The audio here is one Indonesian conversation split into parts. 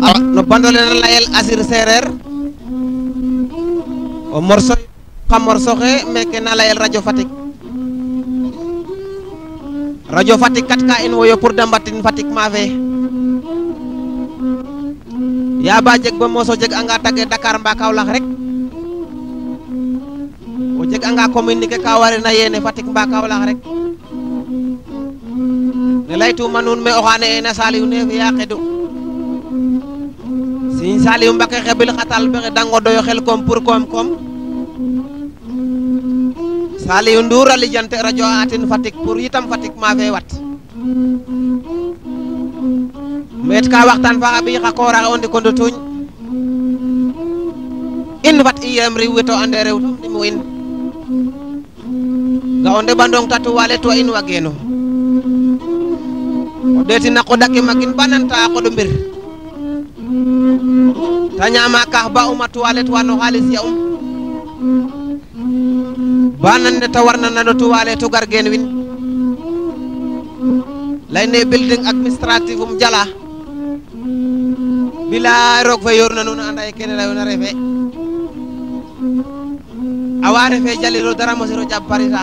no bandole na layel asir sereer o morceau xa morceau xe meke na layel radio Fatick radio Fatick kat ka in woyo pour de mbatin Fatick mafe ya ba jeg bo moso jeg anga tage Dakar mba Kaolack rek. O jeg anga communiqué ka warena yene Fatick mba Kaolack rek. Ne laytuma nuun me o xane ena Saliou ne fiya xedu Serigne Saliou Mbacké xebil xatal bexe da ngodoyo xel kom pour koom koom Saliou Ndour a lijante radio atin Fatick pour yitam Fatick mafe wat. Met ka waxtaan fa xa ɓiy xa koora xe o ndiko ndutuñ in fat i yem riw we to ande rew nim in. Ga o ndeɓandong ta tuwale to in wageno o ɗeeti na qoɗake magin ba nanta a qoɗo mbir ta ñama kax ba uma tuwalet wa no xaalis ya um. Ba nan ne ta warna nano tuwale to gar gen win. Leyne building administrative um jala. Bilaay roog fe yorna nuun anda ye kene leyona refe awa refe jaliro dara mosiro jaɓ parisa.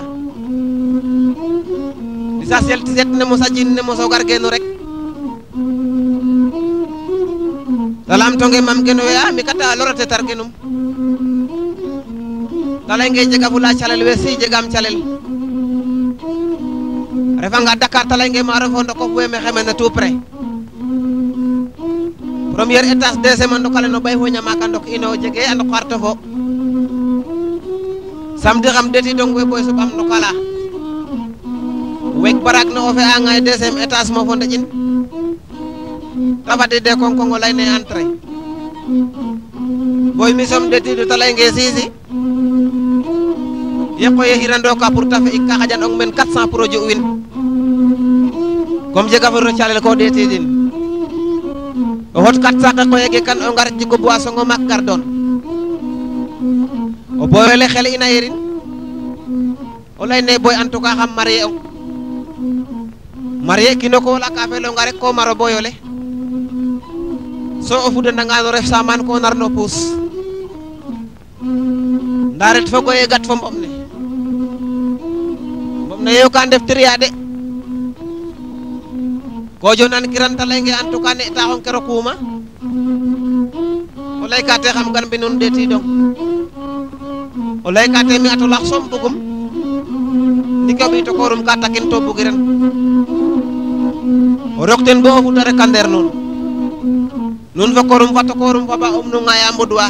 Disa sel tiset ne mosa jin ne moso gar genu rek tonge mam geno we a mi kata lorate tar genum ta leynge jega fula calel we si jegam calel a refanga Dakar ta leynge ma refo ndokof we me xemene tout près premier étage deuxième ndokale no ɓay fo ñamaka ndok ino jege a ndok xarto fo samedi xam deti dong we boy soɓam ndokala weg barak no fe anga e deuxième étage mo fo ndeƴin te fadide konkongo leyne entrée boy mi som detidu te leynge sisi ye qoye xirandoka pour te fi'ik ka xaƴanong men 400 pour o ju'u win comme jega fo calel ko ɗetidin o xot kat saqe qoyege kan o ngar jigo boisson o mak gar doon o boyole xel ina yerin o leyne boy en tout cas xam marier ong marier kino ko wala ka felonga rek ko maro boyole so o fudananga no ref saman ko narno puus nda ret fo koye gat fo mboɓ ne yo ka ndef triya de ko jonan kiran ta leynge en tout cas ne taxong ke rokuma o ley ka te xam gar mbinun ɗetidong o ley ka te mi ato lax soom bugum. Ndiki o ɓiy tokorum ka takin to bugiran. O rok ten bo o futa rek a ndeer nuun nuun fo korum fa ba um nu mbudwa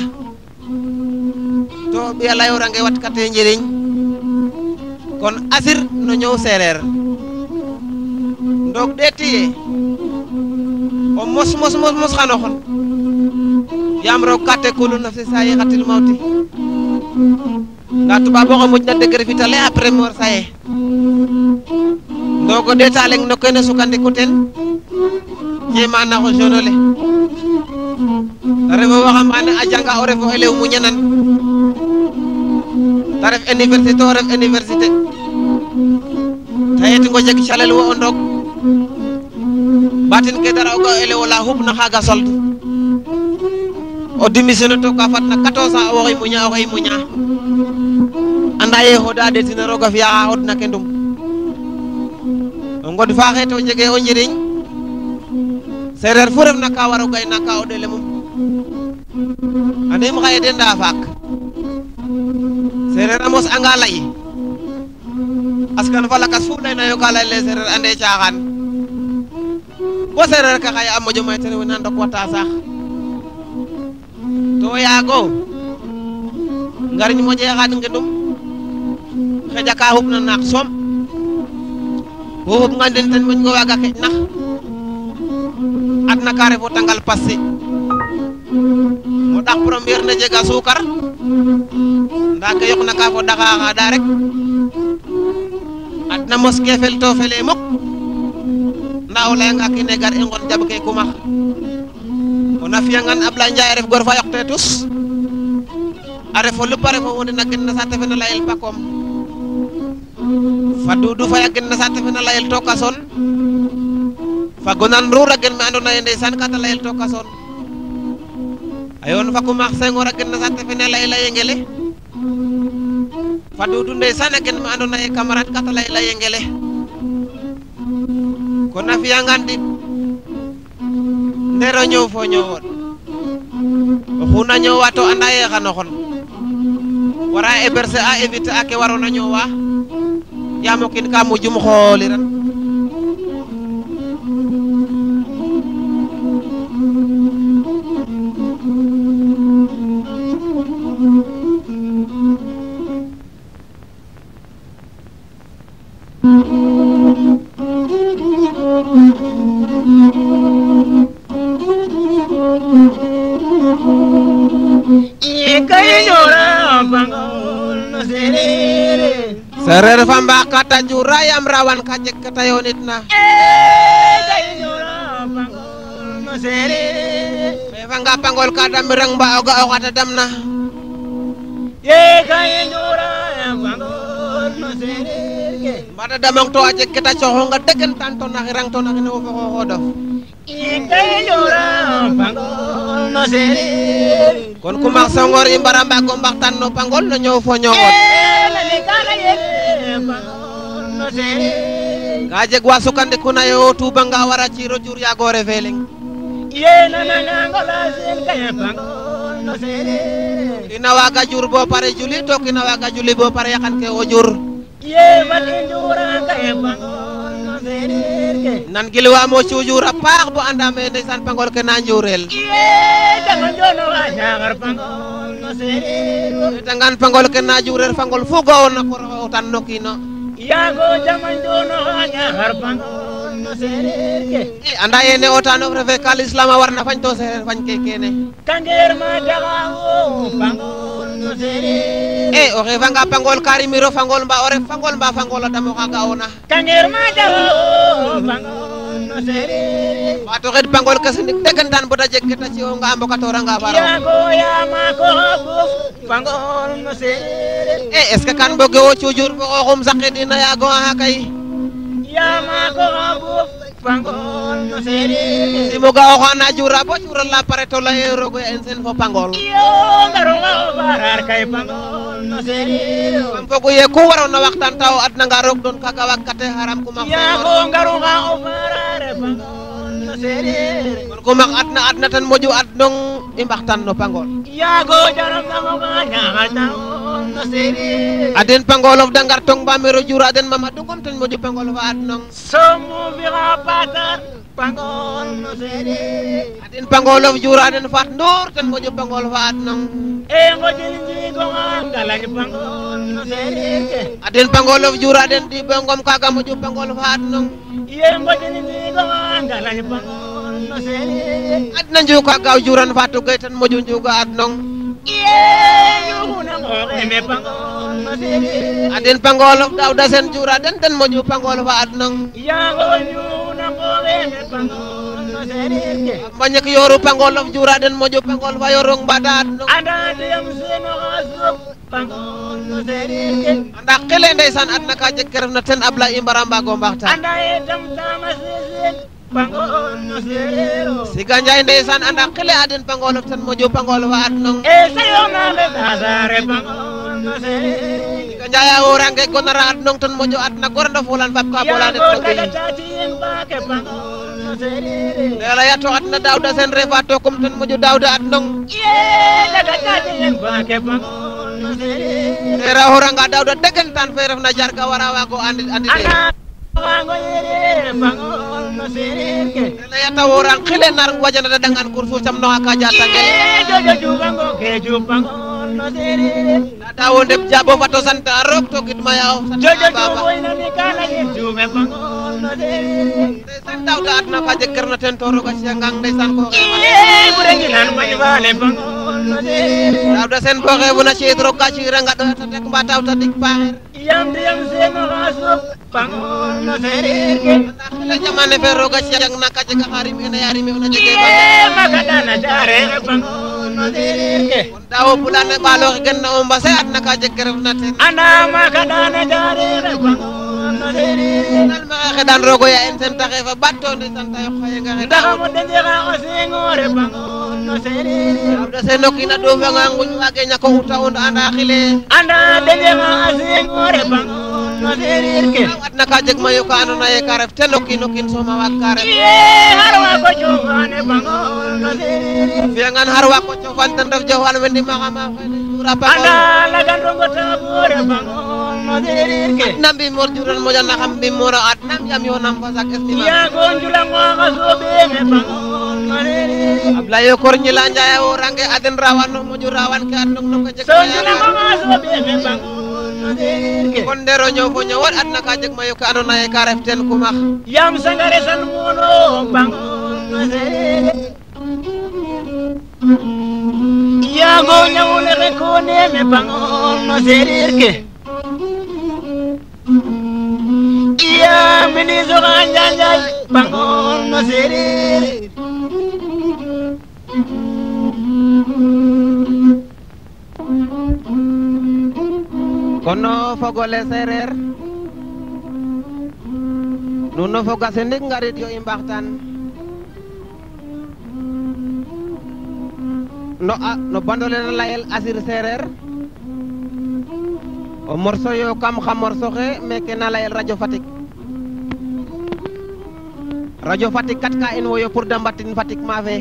to o ɓiya leyorange wat kate njiriñ. Kon asir no ñow sereer. Ndog ɗeti ye o mos mos mos mos xano xon yaam roog ka te kulu nafsi sa yexatil mawti. Nda tubaab oxe moƴna degré fit ale après mor saye ndogo ɗeta leng no kene sukandiku ten. Jema jeune ole te refo waxambaane a janga o refo elew muñanan te ref université o ref université te yetingo jeg calel wo o batin ke dara o ga elew ola xupna xaga solde o démissionné to ka fadna 14 ans oxey muña oxey muña anda ye xoda ɗetina roga fiya xa xodna ke ndum o ngod faaxe jege o njiriñ sereer fu refna ka waro gay naka o ɗele mum andim xaye de nda faak sereer a mos anga ley askan fa lakas leyna yo ka leyele sereer ande caaxaan bo sereer ka xaye a moƴo may tere wena ndok wata saax to yaago ngariñ moƴe xaad ngedum. Xeƴa ka xupna naak soom bo xup nga den ten moƴ ngo waaga keƴ nax adna ka refo tangal passé mo ɗax première ne jega sukar. Nda ke yoqna ka fo xaɗa rek mos ke fel to fele muk nda o leyanga kine gar i ngon jaɓ ke kumax ona fiyangan Ablaye Ndiaye a ref gor fa yoqte tus. A refo lup a refo wonde na gen na fe na leyel pakom fa Doudou Faye a gen na fe na tokason fa Gonan Ndour a gen me andoona yee ndeysaan ka ta layel tokason ayon fa kumax Senghor a gen na saate fene lay la yengele fa Doudou ndeysaan a gen ma andoona yee camarade ka ta lay la yengele kon a fi'angaan dik ndeer o ñoow fo o ñoowooƭ oxu na ñoowa to anda yee xan o xon wara héberger a éviter a ke yaam o kiin ka mujum xooliran sereer fa mbaax ka ta juura yaam rawan ka jeg ka ta yoonit na me fa nga pangol ka damirang mba o ga o xata dam na mbata damong to a jeg ke ta coxonga degentan to naxirang i kaylora pangol kon kumbax songor i mbara mbaag o mbaxtaan no pangol no ñoow fo ñoŋol na yo tuba nga wara ciro cuur yaago refe leŋ ina waaga jur bo pare juli to kina waaga juli pare yaxan ke nan gilwamo cujur a paax bo andame ndeysaan pangol ke na njurel tangan pangol ke na jurel fangol fu ga'oona rawa o tan no kiino. Yago jaman jono hanya harpangon e anda yene o tanof refe ka l'islam a warna fañ to sereer fañ ke kene kanger ma dago pangon no sererke e o xefanga pangol ka rimiro fangol mba o ref fangol mba fangol damo xa ga'oona kanger ma dago pangon no sererke wato xed pangol ke sinig degantan bata jeg ke ta ci'onga a mbokatoranga faro Yago yama ko buf pangon no sererke e est ce que kan mboge wo cujur fo xooxum saqidina yaago axa kay yaa ko buuf pangol no a simoga o xana jura bo jura pare to la rogo en sen fo pangol yo ngaro barar kay pangol no seere fam fogu ye ku warona waxtan taw adna nga rog don kaka wakkate haram kuma ya ko ngaro nga kon kumax adna adna tan moƴu adnong i mbaxtaan no pangol Yago jaram namo ga nyagal pangon no sererke aden pangolof da ngar tong mbamiro jura den mama dungom ten moƴu pangol fa adnong. Somu vira patar pangon no sererke aden pangolof jura den faat ndoor ten moƴu pangol fa adnong. E ngojil jigo ngalaj pangon no sererke aden pangolof jura den di bengom kaga moƴu pangol fa adnong. Ye ngojil jigo ngalaj pangon no sererke adna njuka gaw juran fatu gay ten moƴu njuga adnong. Yuna ngoge me pangon no sererke aden pangolof dawda sen jura den ten moƴu pangol fa adnong. Yuna no sererke mbañek yoru pangolof jura den moƴu pangol fa yorong adnong. Anda diyam seno anda xile ndeysaan adna ka jeg ke refna ten abla i mbara mbago mbaxtaan pangol siga njaay ndeysaan anda qile aden pangolof tan moƴo pangol wa nong. Siga njaay a worange gonara at nong tan moƴo at na gorando fulan fab ka bolade to ɓeyi yato at na dawda sen refa tokum tan moƴo dawda at nong. Ndera horanga dawda degentan fe refna jarga wara wago andi andi de Ana wango yere pangon no serero ndela yata worang xile nar wajanata dangan kursu cam noxa ka jatangel Ye jojo jubango ke jubangon no serero na dawo ndeb jabo fato santa roog to gidma yaof Jojo jubo ina mi kala ye jube pangon no serero ndeysaan dawda adna ka jeg kerna ten to roga ciangang ndeysaan ko Ye burengi nan may vale pangon no serero dawda sen bo xeefuna ciid roog ka ciiranga ɗoyata tek mba tawta dik paaxer Yam diyam seno hasuk pangon no sererke nda xile jamane fe roga ciang na ka jeg a xarim ina yarim una jege fa Ye magadana jare pangon no sererke kon dawo pulane ɓaloxe gen na dan rogo ya en sen taxe fa battonde santa yo xaye nga xen taxa mo den yega o sengore bangon no serere abda se nok ina do fa ngangu ñu wage ñako uta on anda xile anda den yega o sengore bangon no serere ke wat na ka jeg mayo ka andona ye ka ref te nok ino kin soma wat ka ref ye har wa ko jofane bangon no serere fi ngan har wa ko jofan tan ref jofan wendi ma xama xene anda la gan rongo tabore bangon no serir ke na mbimor juran moƴa naxam mbimora at nam yam yonam fa sak estima yago njulangoxa soɓeme bangon no serir ablaye kor ñila njaya wo range aden rawan no moƴu rawan ke ad nok no ko jeg so njulangoxa soɓeme bangon no serir ke kon ndero ñow fo ñowol adna ka jeg mayo ke andona ye ka ref ten kumax yam sangare san mono no serir yago ñawuleke ko neme bangon no serir ke iya ministre xa njanjay bangon no serir kono fogole sereer nuun no foga se ndik ngarit yo i no a no bandole na layel asir sereer o morceau yo kam xa morceau xe meke na layel radio Fatick. Radio Fatick kat ka in woyo pour de mbatin Fatick ma fe.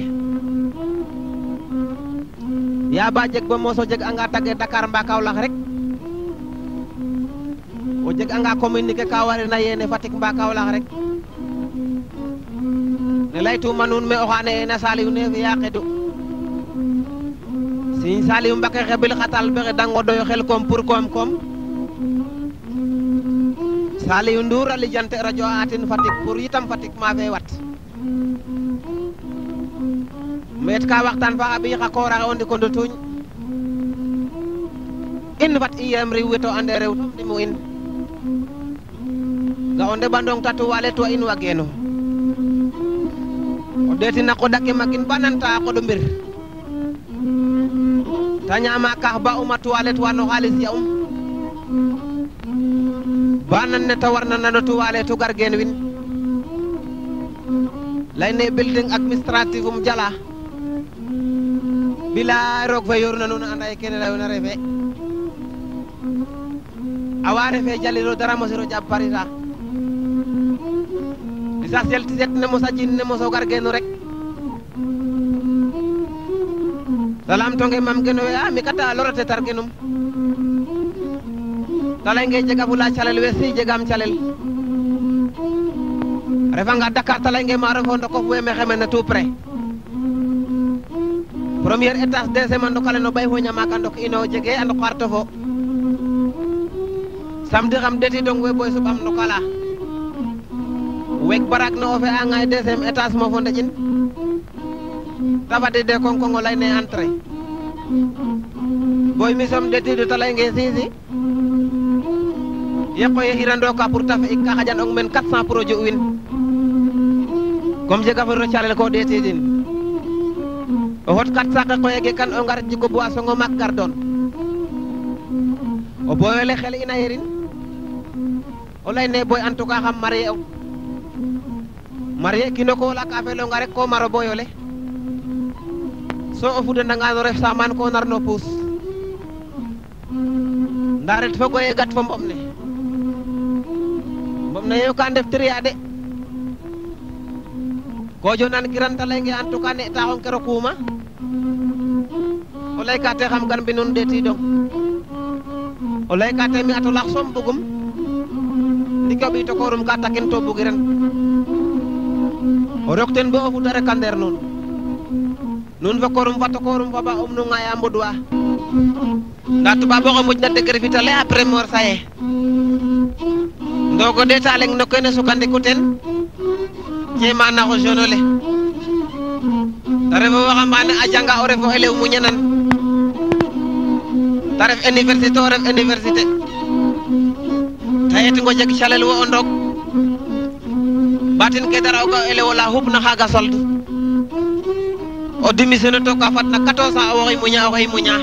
Ba jeg bo moso jeg anga tage Dakar mba Kaolack rek. O jeg anga communiqué ka warena yene Fatick mba Kaolack rek. Ne laytuma nuun me o xane ena Saliou ne fiya xedu Serigne Saliou Mbacké xebil xatal bexe da ngodoyo xel koom pour koom koom Saliou Ndour a lijante radio atin Fatick pour yitam Fatick ma fe wat. Met ka waxtaan fa ɓiy xa koora xe o ndiko ndutuñ in fat i yem riw we to ande rew tom ndimu in. Ga o ndeɓandong ta tuwale to in wageno o ɗeetin a qoɗake magin ba nanta a qoɗo mbir ta ñama kax ba uma tuwalet wa no xaalis ya um ba nan ne ta warna nano tuwale tu gar gen win. Leyne building administrative um jala. Bilaay roog fe yorna nuun anda ye kene leyona refe. Awa refe jaliro dara mosiro jaɓ parita l'essentiel tiset ne mosa jin ne moso gar genu rek. Salam tonge mam geno we a mi kata lorate tar genum ta leynge jega fula calel we si jegam calel refanga Dakar ta leynge ma refo ndokof we me xemene tout près première étage deuxième a ndokale no ɓay fo ñamaka ndok ino jege a ndok xarto fo samedi xam deti dong we boy suɓam ndokala weg barak no fe a ngay deuxième étage mo fo ndeƴin te fadide konkongo leyne entrée boy mi som detidu te leynge sisi ye qoye xirandoka pour te fi'ik ka xaƴanong men 400 pour o ju'u win comme jega fo calel ko ɗetidin o hot kat saqe qoyege kan o ngar jigo boisson o mak gar doon o boyole xel ina yerin o leyne boy en tout cas xam marié o marié kino ko laka felonga rek ko maro boyole so o fudananga no ref saman ko nar no puus nda ret fo goye gat fo mboɓ ne mboɓ ne yo ka ndef triya de ko jonan kiran ta leynge en tout cas ne taxong kero kuuma o ley ka te xam gan mbinun ɗetidong o ley ka te mi ato lax soom bugum. O ɓiy tokorum ka takin to bugiran o rok ten bo o futa rek a ndeer nuun nuun fo korum fa tokorum fa ba um nu ŋaya mbudwa nda tubaab oxe moƴna deger fita le après mor saye ndogo ɗeta leng no kene sukandiku ten jema naxo jeune ole te ref o waxambaane a janga o ref o elew muñanan te ref université o ref université te yetingo jeg calel wo o ndok batin ke dara o ga elew ola xupna xaga solde o démissionné to ka fadna 14 ans oxey muña oxey muña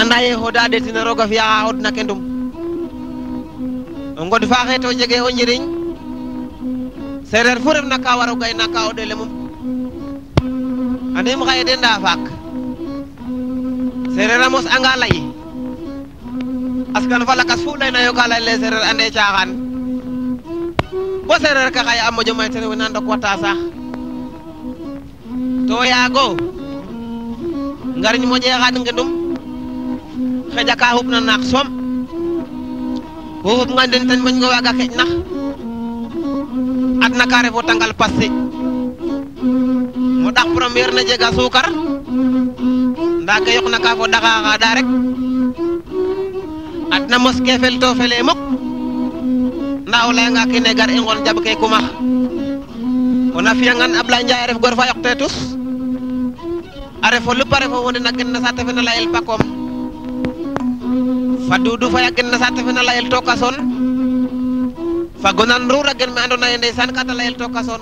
anda ye xoda ɗetina roog a fi'a xa xodna kendum o ngod fa xeeto jege o njiriñ sereer fu refna ka waro gay naka o ɗele mum andim xaye de nda faak sereer a mos anga lay askan fa lakas fu leyna yo ka ley le sereer ande caaxaan bo sereer ka xaye a moƴo may ten ndok wata sax to yaago ngariñ moƴe xaad ngendum. Xeƴa ka xupna naak soom xup nga den ten moƴ ngo waaga keƴ nax adna ka refo tangal passe mo ɗax première na jega sukar. Nda ke yoqna ka fo ɗaxa xaɗa rek adna mos ke fel to fele muk nda o leyanga kene gar i jaɓ ke kumax ona fiyangan Ablaye Ndiaye a ref gor fa yoqte tus a refo lup a refo wonde na gen na saate fe na layel pakom fa Doudou Faye a gen na saate fe na layel tokason fa gonan ruur a gen me ando naye ndeysaan ka ta layel tokason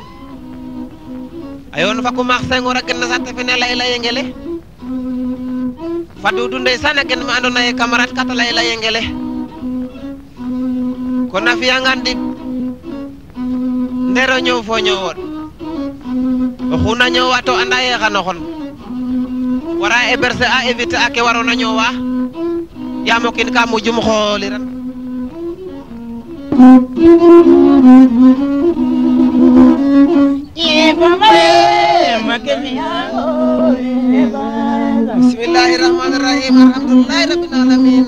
a yoon fa kumax Senghor a gen na saate fe na layel yengele fa Doudou ndeysaan a gen me ando naye camarade ka ta layel yengele kon a fiyangan dik ndero ñoow fo ñowoon oxu na ñoowa to anda ye xano xon wara héberger a éviter a warona ñoowa yaam o kiin ka mujum xooliran bismillahi rahmani rahim alhamdulillahi rabbil alamin.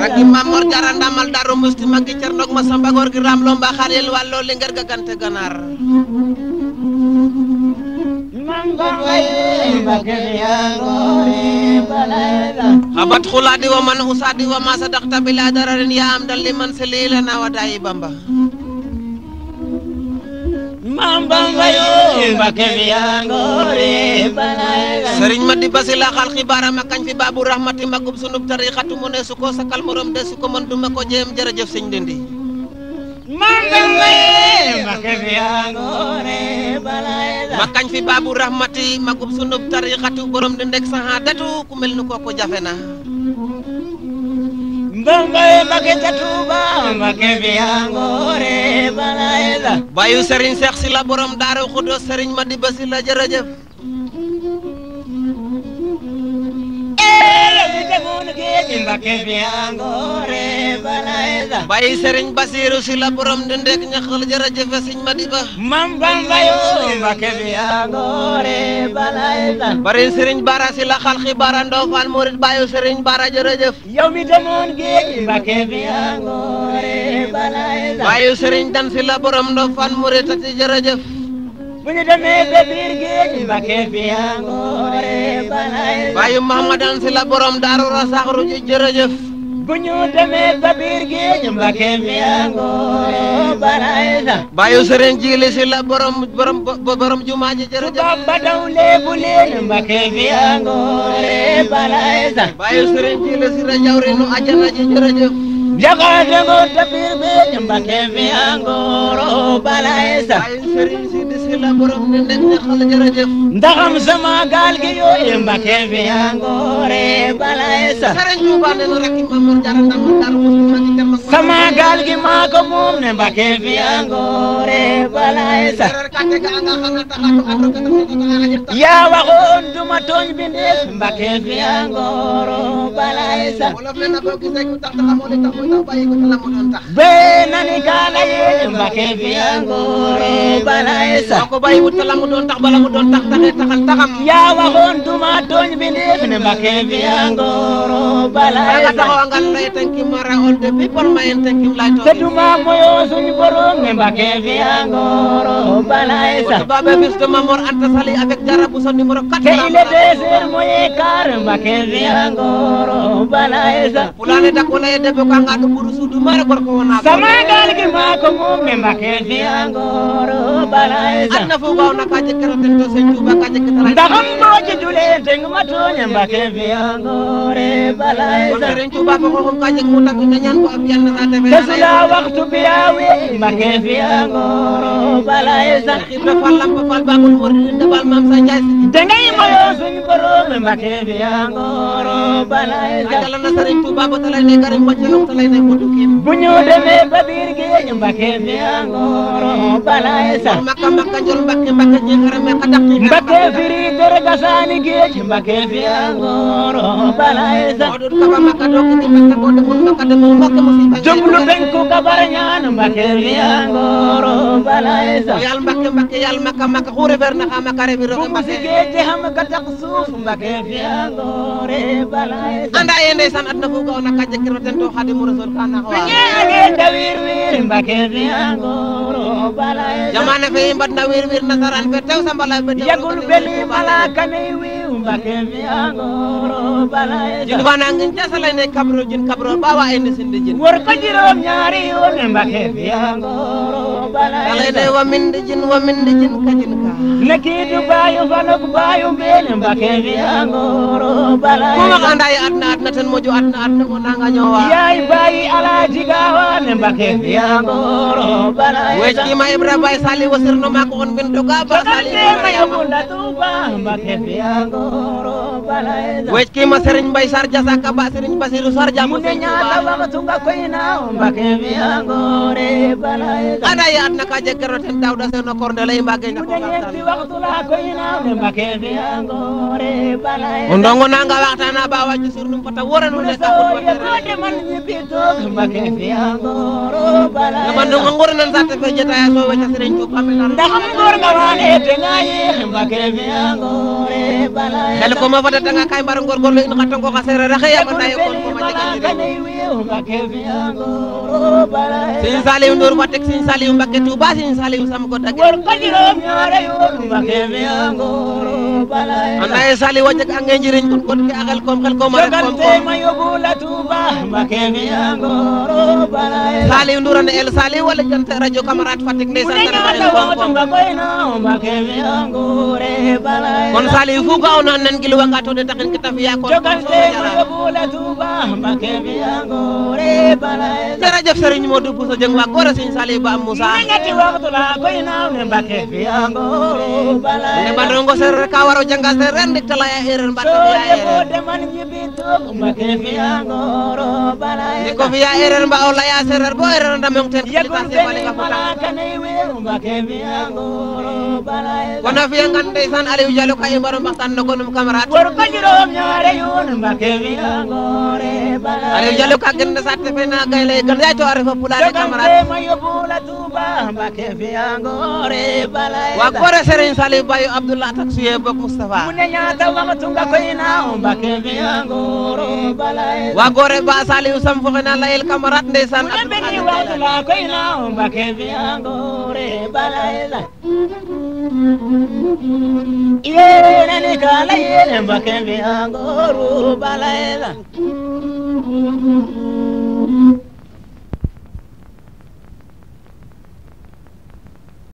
Ragi mamor jara ndamal daru musti magi cernog ma samba gor gi ram lomba xarel wallo lingar ga gante ganar xabat xulaadi wa man xusaadi wa ma sadaxta bila dararin yaa am dal li si lii la naa wa daayi bamba. Maam bamba yo mbake mi yaa ngoore ma kañ fi baabu rahmati magub sunub tariixatu ne su ko sakal morom de su ko man duma ko jéem jërëjëf sëñ Ndindi ma kañ fi baabu rahmati magub sunub tariqatu borom di ndek saxaadatu ku mel ni kooku jafe na. Mbambay mbake ca Tuuba Seex si la. Borom daaru xudo sëriñ ma di basi la jërëjëf. bàyyi sëriñ Basiiru si la borom di ndek ñaxal jërëjëf sëriñ Madiba. Mam Bamba yo Mbàkke bi angoore Bara si la xalxi bara ndofal Bara jërëjëf yow mi demoon géej bi angoore balay la. Bu ñu demee ba biir géej Mbàkke bi angoore balay la bayu Mahamadan si la borom Daaru Rasaxru ji jërëjëf. Bu ñu demee ba biir géej Mbàkke bi angoore balay la bayu Sëriñ Jili si la borom borom borom jumaa ji jërëjëf. Tubaab ba daw leebu leen Mbàkke bi angoore balay la bayu Sëriñ Jili si la ajana ji jërëjëf. Angoore balay jërëjëf ndaxam sama angoore balay la Sëriñ Tuuba ne na rakki Mamour Jara ndamal Daaru Musti magi dem ak sama gaal gi maa ko moom ne Mbàkke bi angoore balay la Sereer kate ga anga xanga taxatu ando ke taxu ko nga ajek tax yaa waxoon duma tooñ bindeef Mbàkke bi angooro balay la wolof ne na boo gisee ku tax taxamoo li tax muy tax bàyyi ko te la mu doon tax bee nani kaala yee Mbàkke bi angooro balay la boo ko bàyyi wut te la mu doon tax bala mu doon tax taxee taxal taxam yaa waxoon duma tooñ ne bi angooro balay anga la taxaw anga lay tenki mara all the people mayen tenkim lay to duma moyoo suñu borom ne Mbàkke bi angooro balay la Babe fils de Mamor Anta Sali avec Jara Bousso numéro 4 te il est deux heures moyen quart Mbàkke bi angooro balay la Pulane dakole e debe ko anga ɗum ɓuuru suudu mare gorko wona sama gaal gi maa ko moom ne Mbàkke bi angooro balay fo gawna ka jekkero ten to sen Touba ka jekketala ndaxam boo ci julee te nga ma tooñe Mbàkke bi angoore balay kon la Serigne Touba ko xoxum ka jeg mu takku ñaan ko am yalla na defe te su la waxtu bi yaawe Mbàkke bi angooro balay sa Ibra Fall Lamp Fall Babul Mourid Ndabal Mam Sa Njaay si dangay moyo suñu borom Mbàkke bi angoro balay sa Ajala na Sëriñ Tuuba ba talay ne garim ba celong talay ne modu kim bu ñu demee ba biir géej Mbàkke bi angoro balay sa Jol Makka Jol Mbakke Mbakke me firi dere angoro Kaba kabar angoro sa Yal Mbakke Mbakke yal Makka Makka xure fer na xa Makka rebi roge bu mu si Mbakke géej te xam ka tax suuf Mbàkke bi angoro balay sa anda adna dawir wir angoro jamane fe wir wir nasaran be tew sambala be yagul beli malaka ne wiw mbake mi angoro bala jin wana ngin tasala ne kabro jin kabro bawa en sindi jin wor ko juróom ñaari yoon mbake kalede waminde jin waminde jin kajin ka. Nakitu bayu fanok bayu bene mbake viyangoro balay kuma kanda ya atna atna ten moju atna atna monanga nyowa yai bayi ala jigawa ne mbake viyangoro balay wechki ma ibra bay sali wasirno mako on bin doga ba sali ibra ya mbake viyangoro sa weckima serigne mbay sar jasaka ba serigne basiru sar jamo munde ñaata waxtu nga koy naaw Mbàkke bi angore balay sa anda ye adna ka jekkero ten dawda seno korde ley mbage munde ñako ñeenti waxtu la koy naaw de Mbàkke bi angore balay o ndongo nanga waxtana ba waccu surnum fota woranu munde ne so ka yebode man Mbàkke bi angoro balay man sa ndongo ngornan satte fe jetaya so wecca serigne touba aminar ndax ngor nga waane te nga yeex Mbàkke bi angore balay xel ndetanga ka i mbar o ngorgorlu in ngatangox a sereer a xeyam a taye kon koma jeganire Serigne Saliou Ndour Fatick Serigne Saliou Mbacké Touba Serigne Saliou Sam God a anda ye Saliou a jeg ange njiriñ kon god ke a xel koom xel koom a ref koom. Saliou Ndourane El Saliou wala jant rajo camarade Fatick ndeysaan kon Saliou fu ga ona nan gilu wanga to de takin kita fiya kon. Jërëjëf Serigne Modou Bousso Dieng wa ko Serigne Saliou ba Moussa. Ne bandongo sereer ka waro janga sereer ndik talaya ereer mbatta fiya ereer ndi ko fiya ereer mba o laya sereer bo ereer ndamong ten. Kono fiya ngan ndeysan Aliou Diallo ka i mbaro mbaxtaan no gonum camarade. Aliou Diallo ka gen na saate fe na gay lay gan yaay to a refo pulaane camarade. Wa gore Serigne Saliou Bayo Abdoulaye Taksuye bok Moustapha. Wa goore ba Saliou Sam foxe na layel camarade ndeysaan mu ne benni waxtu la koy naaw Mbàkke fi angore balay la yéene ni kala yéene Mbàkke fi angoro balay la